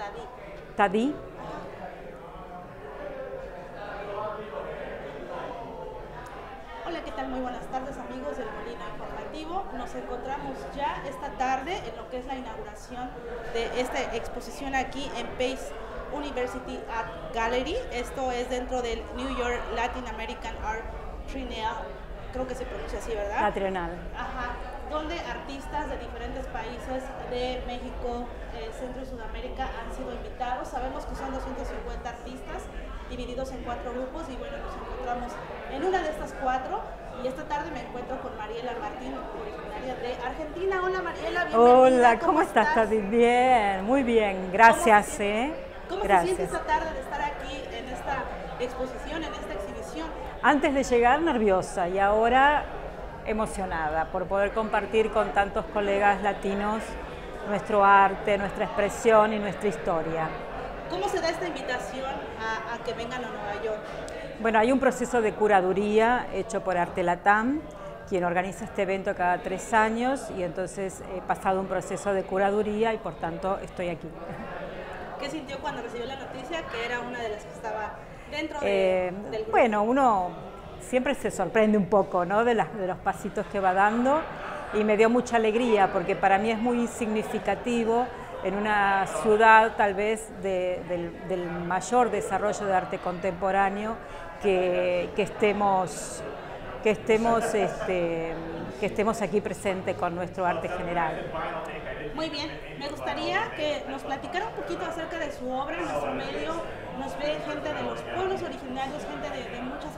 Tadí. Tadí. Hola, ¿qué tal? Muy buenas tardes amigos del Molino Informativo. Nos encontramos ya esta tarde en lo que es la inauguración de esta exposición aquí en Pace University Art Gallery. Esto es dentro del New York Latin American Art Triennial, creo que se pronuncia así, ¿verdad? La Trienal. Ajá, donde artistas de diferentes países de México, eh, Centro y Sudamérica han sido invitados. Sabemos que son 250 artistas divididos en cuatro grupos y bueno, nos encontramos en una de estas cuatro y esta tarde me encuentro con Mariela Martín, originaria de Argentina. Hola Mariela, bienvenida. Hola, ¿cómo, estás? Tati? Bien, muy bien, gracias. ¿Cómo, ¿eh? ¿cómo gracias. se siente esta tarde de estar aquí en esta exposición, en esta exhibición? Antes de llegar nerviosa y ahora emocionada por poder compartir con tantos colegas latinos nuestro arte, nuestra expresión y nuestra historia. ¿Cómo se da esta invitación a, a, que vengan a Nueva York? Bueno, hay un proceso de curaduría hecho por Arte Latam, quien organiza este evento cada tres años y entonces he pasado un proceso de curaduría y por tanto estoy aquí. ¿Qué sintió cuando recibió la noticia que era una de las que estaba dentro de, eh, del grupo? Bueno, uno siempre se sorprende un poco ¿no? de, las, de los pasitos que va dando y me dio mucha alegría porque para mí es muy significativo en una ciudad tal vez de, del, mayor desarrollo de arte contemporáneo que, que estemos, que estemos, este, que estemos aquí presentes con nuestro arte general. Muy bien, me gustaría que nos platicara un poquito acerca de su obra en nuestro medio. Nos ve gente de los pueblos originarios, gente de, de muchas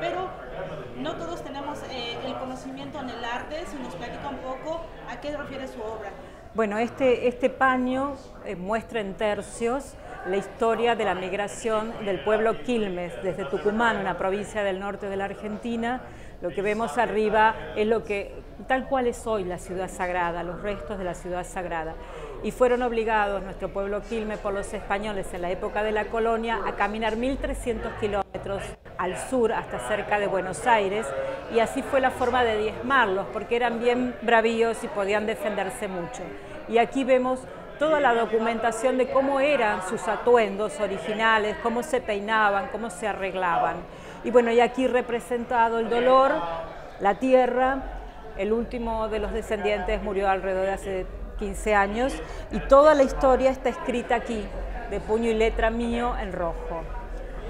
pero no todos tenemos eh, el conocimiento en el arte. Si nos platica un poco a qué refiere su obra. Bueno, este, este paño eh, muestra en tercios la historia de la migración del pueblo Quilmes desde Tucumán, una provincia del norte de la Argentina. Lo que vemos arriba es lo que, tal cual es hoy la ciudad sagrada, los restos de la ciudad sagrada. Y fueron obligados nuestro pueblo Quilmes por los españoles en la época de la colonia a caminar 1.300 kilómetros al sur hasta cerca de Buenos Aires y así fue la forma de diezmarlos porque eran bien bravíos y podían defenderse mucho. Y aquí vemos toda la documentación de cómo eran sus atuendos originales, cómo se peinaban, cómo se arreglaban. Y bueno, y aquí representado el dolor, la tierra, el último de los descendientes murió alrededor de hace 15 años y toda la historia está escrita aquí, de puño y letra mío en rojo.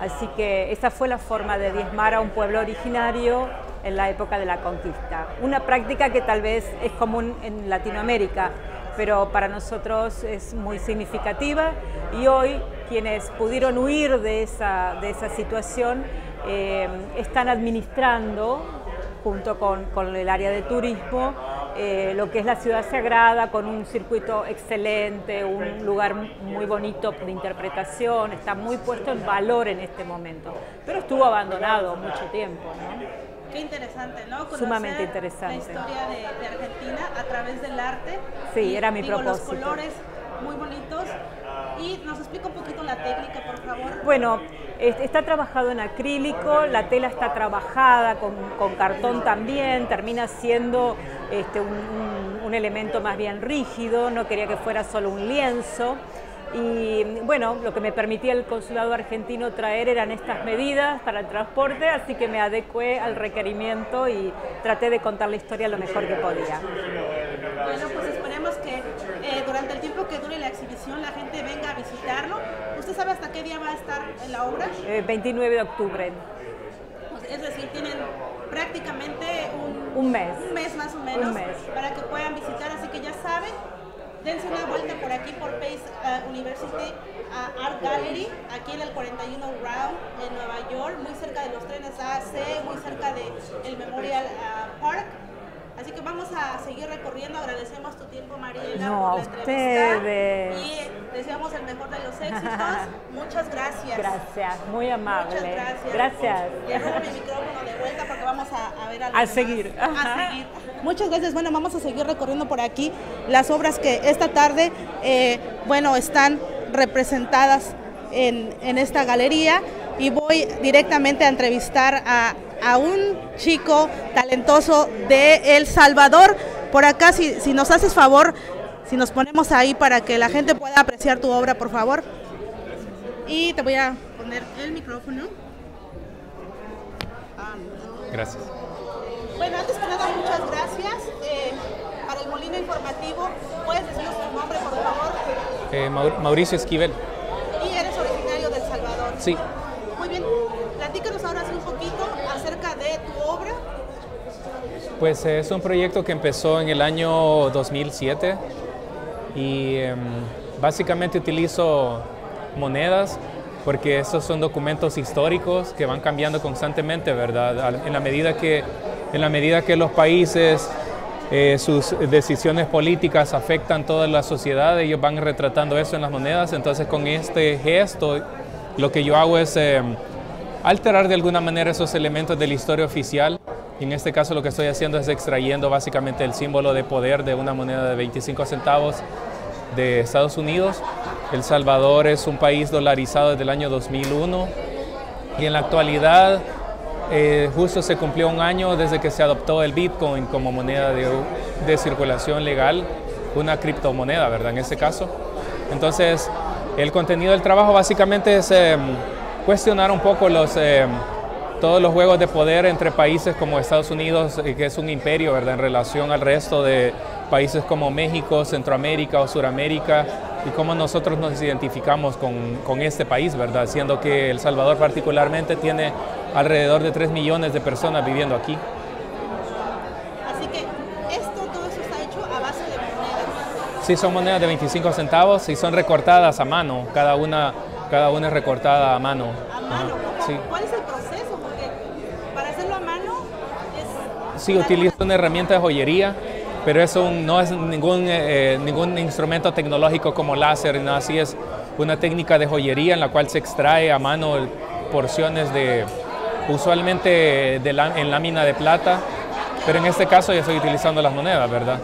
Así que esa fue la forma de diezmar a un pueblo originario en la época de la conquista. Una práctica que tal vez es común en Latinoamérica, pero para nosotros es muy significativa y hoy quienes pudieron huir de esa, de esa situación eh, están administrando junto con, con, el área de turismo eh, lo que es la ciudad sagrada con un circuito excelente, un lugar muy bonito de interpretación, está muy puesto en valor en este momento, pero estuvo abandonado mucho tiempo. ¿no? Qué interesante, ¿no? Conocer Sumamente interesante. La historia de, de, Argentina a través del arte. Sí, y, era mi digo, propósito. Los colores muy bonitos. Y nos explica un poquito la técnica, por favor. Bueno, está trabajado en acrílico, la tela está trabajada con, cartón también, termina siendo este, un, un, elemento más bien rígido, no quería que fuera solo un lienzo. Y bueno, lo que me permitía el consulado argentino traer eran estas medidas para el transporte, así que me adecué al requerimiento y traté de contar la historia lo mejor que podía. Bueno, pues esperemos que eh, durante el tiempo que dure la exhibición la gente venga a visitarlo. ¿Usted sabe hasta qué día va a estar en la obra? Eh, 29 de octubre. Pues, es decir, tienen prácticamente un, un mes. Un mes más o menos un mes. para que puedan visitar, así que ya saben, dense una vuelta por aquí por Pace uh, University uh, Art Gallery, aquí en el 41 Round en Nueva York, muy cerca de los trenes AC, muy cerca del el Memorial uh, Park. Así que vamos a seguir recorriendo. Agradecemos tu tiempo, Mariela, no, por la ustedes. Y deseamos el mejor de los éxitos. Muchas gracias. Gracias, muy amable. Muchas gracias. Gracias. Y robo mi micrófono de vuelta porque vamos a, a ver a, a seguir. A seguir. Muchas gracias. Bueno, vamos a seguir recorriendo por aquí las obras que esta tarde, eh, bueno, están representadas en, en esta galería y voy directamente a entrevistar a, a un chico talentoso de El Salvador. Por acá, si, si nos haces favor, Si nos ponemos ahí para que la gente pueda apreciar tu obra, por favor. Y te voy a poner el micrófono. Gracias. Bueno, antes que nada, muchas gracias. Eh, para el Molino Informativo, ¿puedes decirnos tu nombre, por favor? Eh, Mauricio Esquivel. ¿Y eres originario de El Salvador? Sí. Muy bien. Platícanos ahora un poquito acerca de tu obra. Pues es un proyecto que empezó en el año 2007 y em, básicamente utilizo monedas porque esos son documentos históricos que van cambiando constantemente, ¿verdad? En la medida que, en la medida que los países, eh, sus decisiones políticas afectan toda la sociedad, ellos van retratando eso en las monedas, entonces con este gesto lo que yo hago es em, alterar de alguna manera esos elementos de la historia oficial. En este caso lo que estoy haciendo es extrayendo básicamente el símbolo de poder de una moneda de 25 centavos de Estados Unidos. El Salvador es un país dolarizado desde el año 2001 y en la actualidad eh, justo se cumplió un año desde que se adoptó el Bitcoin como moneda de, circulación legal, una criptomoneda, ¿verdad? En este caso. Entonces, el contenido del trabajo básicamente es em, cuestionar un poco los, em, todos los juegos de poder entre países como Estados Unidos, eh, que es un imperio, ¿verdad? En relación al resto de países como México, Centroamérica o Suramérica y cómo nosotros nos identificamos con, con, este país, ¿verdad? Siendo que El Salvador particularmente tiene alrededor de 3 millones de personas viviendo aquí. Así que esto, todo eso está hecho a base de monedas. Sí, son monedas de 25 centavos y son recortadas a mano, cada una, cada una es recortada a mano. ¿A mano? Sí. ¿Cuál es el proceso? Porque para hacerlo a mano es... Sí, utilizo una herramienta de joyería pero eso no es ningún, eh, ningún instrumento tecnológico como láser, no, así es una técnica de joyería en la cual se extrae a mano porciones de, usualmente de en lámina de plata, pero en este caso ya estoy utilizando las monedas, ¿verdad?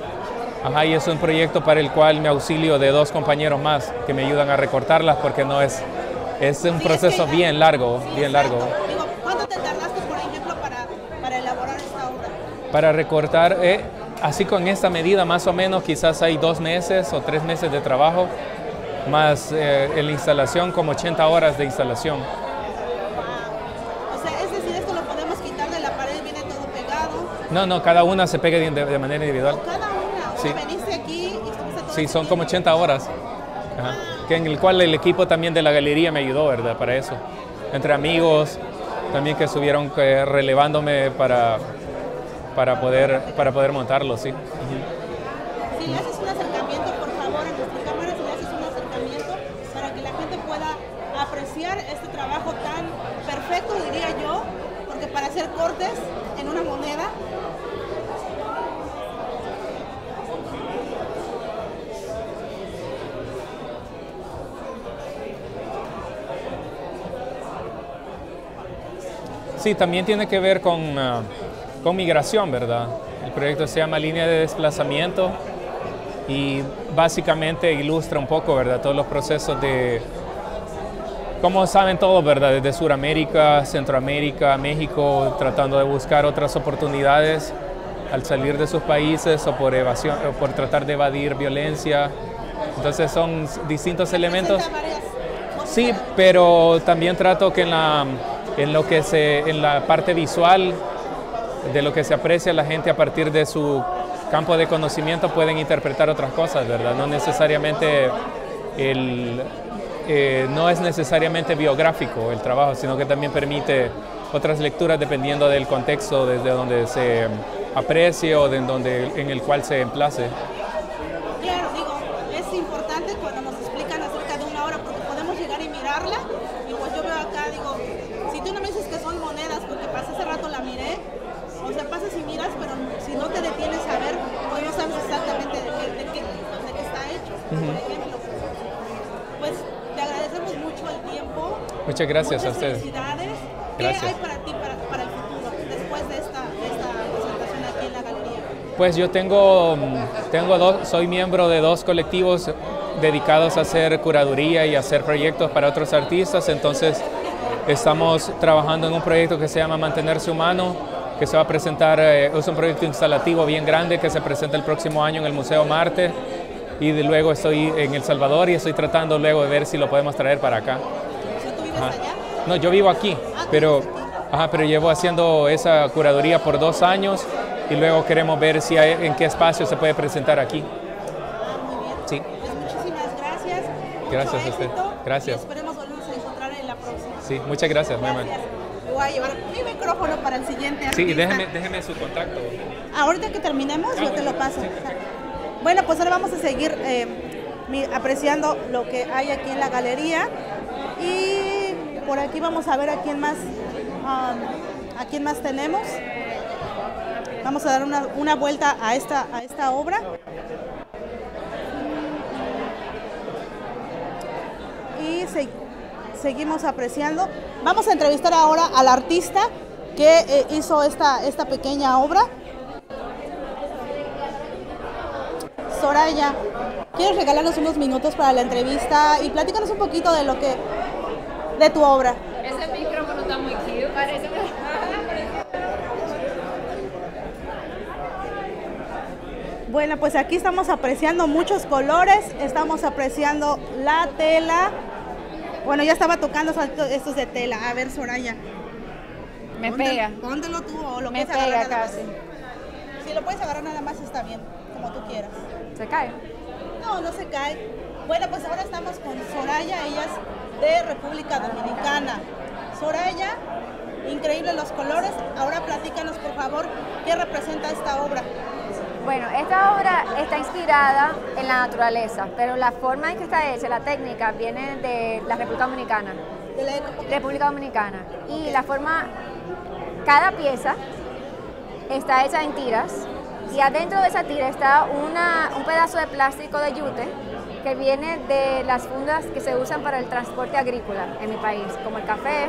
Ajá, y es un proyecto para el cual me auxilio de dos compañeros más que me ayudan a recortarlas porque no es, es un proceso bien largo, bien largo. ¿Cuánto te tardaste, por ejemplo, para, para elaborar esta obra? Para recortar, eh, Así con esta medida más o menos quizás hay dos meses o tres meses de trabajo, más eh, en la instalación como 80 horas de instalación. O sea, es decir, esto lo podemos quitar de la pared, viene todo pegado. No, no, cada una se pega de, manera individual. cada una, sí. veniste aquí y Sí, son como 80 horas. Que en el cual el equipo también de la galería me ayudó, ¿verdad? Para eso. Entre amigos, también que estuvieron eh, relevándome para, para poder, para poder montarlo, sí. Si le haces un acercamiento, por favor, en nuestra cámara, si le haces un acercamiento para que la gente pueda apreciar este trabajo tan perfecto, diría yo, porque para hacer cortes en una moneda Sí, también tiene que ver con, ah, con migración, ¿verdad? El proyecto se llama Línea de Desplazamiento y básicamente ilustra un poco, ¿verdad? Todos los procesos de, como saben todos, ¿verdad? Desde Sudamérica, Centroamérica, México, tratando de buscar otras oportunidades al salir de sus países o por evasión, o por tratar de evadir violencia. Entonces son distintos elementos. Sí, pero también trato que en la, en lo que se, en la parte visual de lo que se aprecia la gente a partir de su campo de conocimiento pueden interpretar otras cosas, ¿verdad? No necesariamente el, eh, no es necesariamente biográfico el trabajo, sino que también permite otras lecturas dependiendo del contexto desde donde se aprecie o de donde, en el cual se emplace. Claro, digo, es importante cuando nos explican acerca de una obra porque podemos llegar y mirarla y pues yo veo acá, digo, si tú no me dices que son monedas porque pasé hace rato la miré, o sea, pasas y miras, pero si no te detienes a ver, pues no sabes exactamente de qué, de qué, de qué está hecho, por ejemplo. Pues te agradecemos mucho el tiempo. Muchas gracias Muchas a ustedes. Felicidades. Gracias. ¿Qué hay para ti para, para el futuro después de esta, de esta presentación aquí en la galería? Pues yo tengo, tengo dos, soy miembro de dos colectivos dedicados a hacer curaduría y hacer proyectos para otros artistas, entonces estamos trabajando en un proyecto que se llama Mantenerse Humano, que se va a presentar, eh, es un proyecto instalativo bien grande que se presenta el próximo año en el Museo Marte y luego estoy en El Salvador y estoy tratando luego de ver si lo podemos traer para acá. ¿Tú vives allá? No, yo vivo aquí, Ah, pero, ajá, pero llevo haciendo esa curaduría por dos años y luego queremos ver si hay, en qué espacio se puede presentar aquí. Ah, muy bien. Sí, Pues muchísimas gracias. Gracias a usted. Gracias. Y esperemos volvernos a encontrar en la próxima. sí, muchas gracias, Gracias. Voy a llevar mi micrófono para el siguiente Sí, artista. déjeme, déjeme su contacto. Ahorita que terminemos, yo te lo paso. Bueno, pues ahora vamos a seguir eh, apreciando lo que hay aquí en la galería. Y por aquí vamos a ver a quién más, um, a quién más tenemos. Vamos a dar una, una vuelta a esta, a esta obra. Y se- seguimos apreciando. Vamos a entrevistar ahora al artista que eh, hizo esta, esta pequeña obra. Soraya, ¿quieres regalarnos unos minutos para la entrevista y platícanos un poquito de lo que de tu obra? Ese micrófono está muy cute, parece. Bueno, pues aquí estamos apreciando muchos colores, estamos apreciando la tela. Bueno, ya estaba tocando estos de tela. A ver, Soraya. Me Ponte- pega. Póntelo tú o lo Me puedes agarrar pega nada más. casi. Si lo puedes agarrar nada más está bien, como tú quieras. Se cae. No, no se cae. Bueno, pues ahora estamos con Soraya, ella es de República Dominicana. Soraya, increíble los colores. Ahora platícanos, por favor, qué representa esta obra. Bueno, esta obra está inspirada en la naturaleza, pero la forma en que está hecha, la técnica, viene de la República Dominicana. De la República Dominicana. Y la forma, cada pieza está hecha en tiras y adentro de esa tira está una, un pedazo de plástico de yute que viene de las fundas que se usan para el transporte agrícola en mi país, como el café,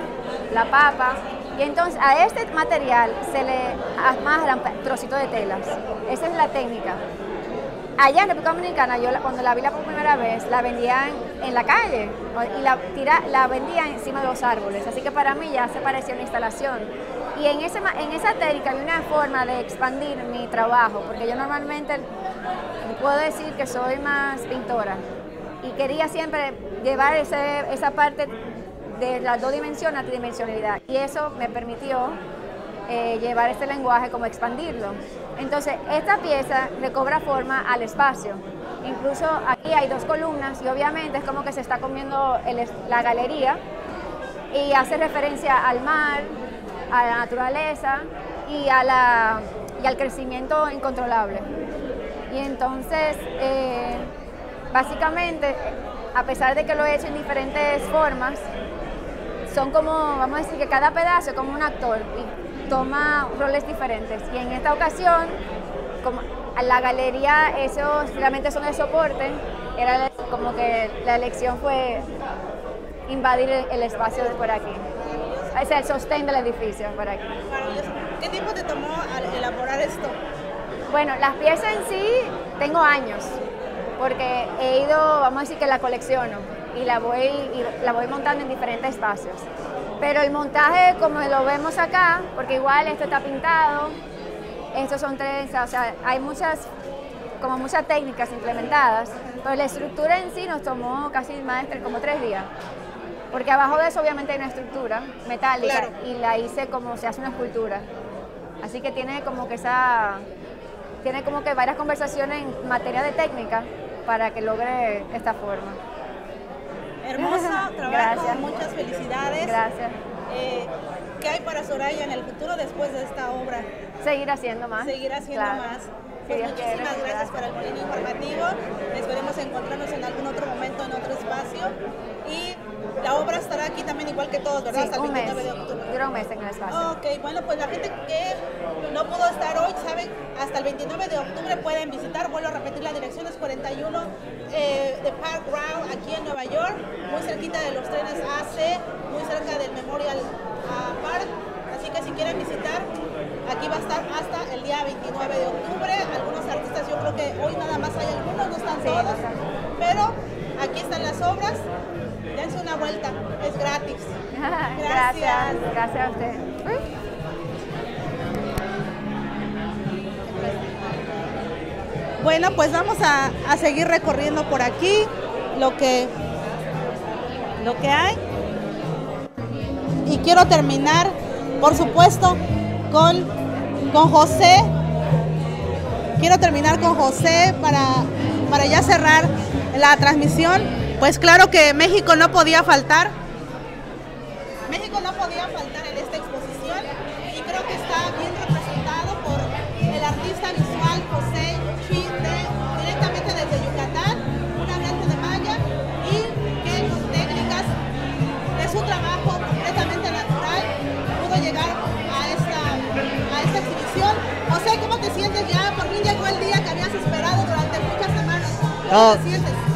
la papa. Y entonces a este material se le amarran trocitos de telas. Esa es la técnica. Allá en República Dominicana, yo cuando la vi la por primera vez, la vendían en la calle y la, tira, la vendían encima de los árboles. Así que para mí ya se parecía una instalación. Y en, ese, en esa técnica hay una forma de expandir mi trabajo, porque yo normalmente puedo decir que soy más pintora y quería siempre llevar ese- esa parte de las dos dimensiones a tridimensionalidad. Y eso me permitió eh, llevar este lenguaje, como expandirlo. Entonces, esta pieza le cobra forma al espacio. Incluso aquí hay dos columnas y obviamente es como que se está comiendo la galería y hace referencia al mar, a la naturaleza y al crecimiento incontrolable. Y entonces, eh, básicamente, a pesar de que lo he hecho en diferentes formas, son como, vamos a decir que cada pedazo es como un actor y toma roles diferentes. Y en esta ocasión, como a la galería, esos realmente son el soporte, era como que la elección fue invadir el, el espacio de por aquí. Es el sostén del edificio por aquí. ¿Qué tiempo te tomó al elaborar esto? Bueno, las piezas en sí tengo años, porque he ido, vamos a decir que la colecciono y la voy, y la voy montando en diferentes espacios. Pero el montaje, como lo vemos acá, porque igual esto está pintado, estos son trenzas, o sea, hay muchas, como muchas técnicas implementadas, pero la estructura en sí nos tomó casi más de como tres días. Porque abajo de eso obviamente hay una estructura metálica Claro. y la hice como se hace una escultura. Así que tiene como que esa, tiene como que varias conversaciones en materia de técnica para que logre esta forma. Hermoso trabajo, Gracias. muchas felicidades. Gracias. Eh, ¿Qué hay para Soraya en el futuro después de esta obra? Seguir haciendo más. Seguir haciendo Claro. más. Pues quiere, muchísimas gracias por el molino informativo. Esperemos encontrarnos en algún otro momento, en otro espacio. Y la obra estará aquí también igual que todos, ¿verdad? Sí, Hasta el un mes. 29 de octubre. Dura un mes en el espacio. Ok, bueno, pues la gente que no pudo estar hoy, saben, hasta el 29 de octubre pueden visitar, vuelvo a repetir, la dirección es 41 eh, de Park Round, aquí en Nueva York, muy cerquita de los trenes AC, muy cerca del Memorial Park. Así que si quieren visitar, aquí va a estar hasta el día 29 de octubre. Algunos artistas, yo creo que hoy nada más hay algunos, no están todos, pero aquí están las obras. Dense una vuelta, es gratis. gracias. Gracias a usted. Bueno, pues vamos a, a seguir recorriendo por aquí lo que, lo que hay. Y quiero terminar, por supuesto, con, con José. Quiero terminar con José para, para ya cerrar la transmisión. Pues claro que México no podía faltar. México no podía faltar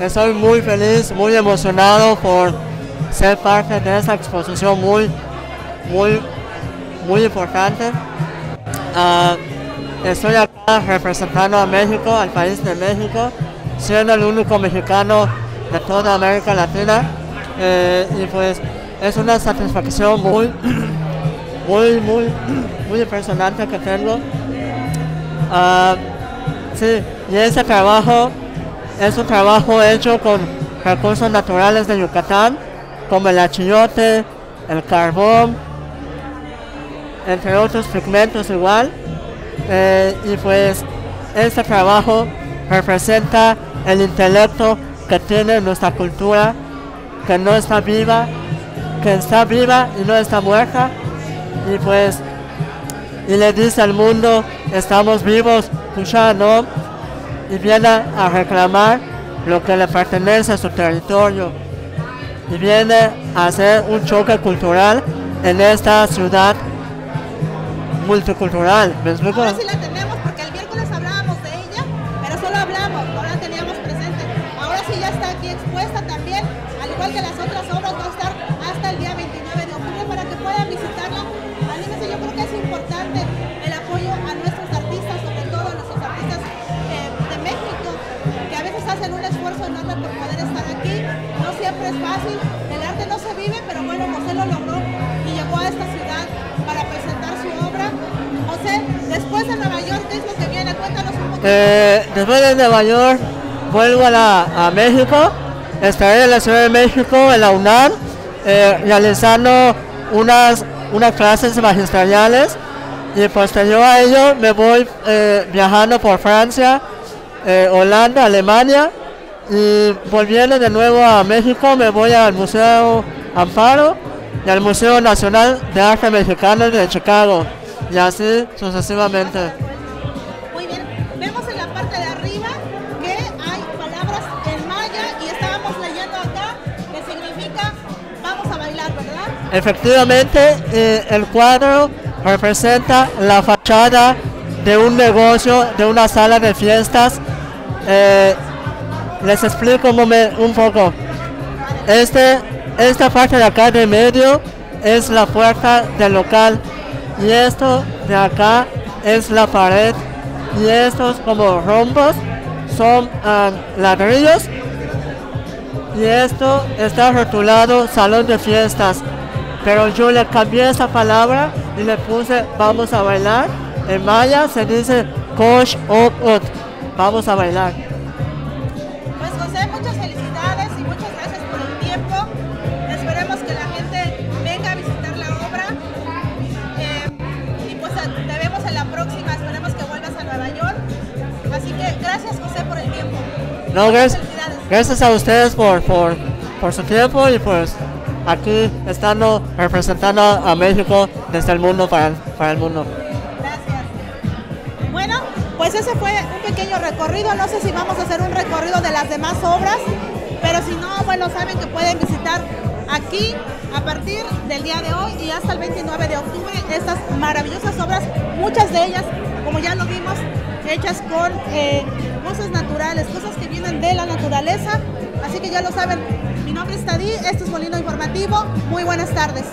Estoy muy feliz, muy emocionado por ser parte de esta exposición muy, muy, muy importante. Ah, estoy acá representando a México, al país de México, siendo el único mexicano de toda América Latina. Eh, y pues es una satisfacción muy, muy, muy, muy impresionante que tengo. Ah, sí, y ese trabajo es un trabajo hecho con recursos naturales de Yucatán, como el achiote, el carbón, entre otros pigmentos igual. Eh, y pues este trabajo representa el intelecto que tiene nuestra cultura, que no está viva, que está viva y no está muerta. Y pues, y le dice al mundo, estamos vivos, escuchando y viene a reclamar lo que le pertenece a su territorio y viene a hacer un choque cultural en esta ciudad multicultural. ¿Me explico? Hacen un esfuerzo enorme por poder estar aquí. No siempre es fácil, el arte no se vive, pero bueno, José lo logró y llegó a esta ciudad para presentar su obra. José, después de Nueva York, ¿qué es lo que viene? Cuéntanos un poquito. Eh, después de Nueva York vuelvo a, la- a México, estaré en la Ciudad de México, en la UNAM, eh, realizando unas, unas clases magistrales y posterior a ello me voy eh, viajando por Francia, eh, Holanda, Alemania y volviendo de nuevo a México me voy al Museo Amparo y al Museo Nacional de Arte Mexicano de Chicago y así sucesivamente. Muy bien, vemos en la parte de arriba que hay palabras en maya y estábamos leyendo acá que significa vamos a bailar, ¿verdad? Efectivamente, eh, el cuadro representa la fachada de un negocio, de una sala de fiestas. Eh, les explico un, poco. Este, esta parte de acá de medio es la puerta del local y esto de acá es la pared y estos como rombos son ah, ladrillos y esto está rotulado salón de fiestas. Pero yo le cambié esa palabra y le puse vamos a bailar. En maya se dice Kosh Ot Ot. Vamos a bailar. Pues José, muchas felicidades y muchas gracias por el tiempo. Esperemos que la gente venga a visitar la obra. Eh, y pues te vemos en la próxima. Esperemos que vuelvas a Nueva York. Así que gracias José por el tiempo. No, gracias, gracias a ustedes por, por, por su tiempo y pues aquí estando representando a México desde el mundo para, para el mundo. Pues ese fue un pequeño recorrido. No sé si vamos a hacer un recorrido de las demás obras, pero si no, bueno, saben que pueden visitar aquí a partir del día de hoy y hasta el 29 de octubre estas maravillosas obras, muchas de ellas, como ya lo vimos, hechas con eh, cosas naturales, cosas que vienen de la naturaleza. Así que ya lo saben, mi nombre es Tadí, esto es Molino Informativo. Muy buenas tardes.